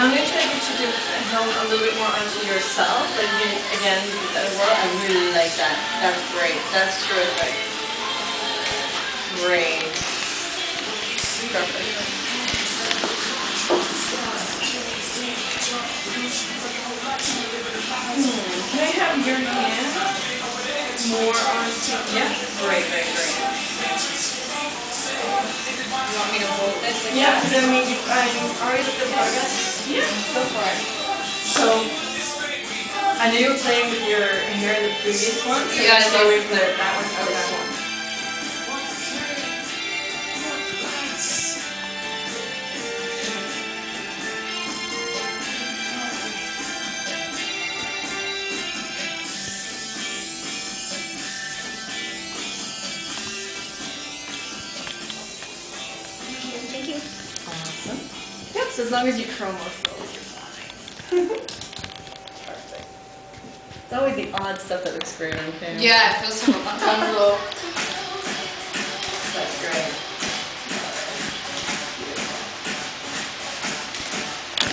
I'm going to try to get you to helm a little bit more onto yourself. Like, you, again, that well, I really like that. That's great. That's terrific. Great. Perfect. Hmm. Can I have your hand more onto, yeah, great, great, great. You want me to hold this? Yeah, because I mean, you- I'm already looked at progress. Yeah, go for it. So, I know you were playing with your hair in the previous one. So You gotta stay away from that one. Oh, that one. Thank you. Awesome. Yep, so as long as you curl Perfect. It's always the odd stuff that looks great on camera. Yeah, it feels so.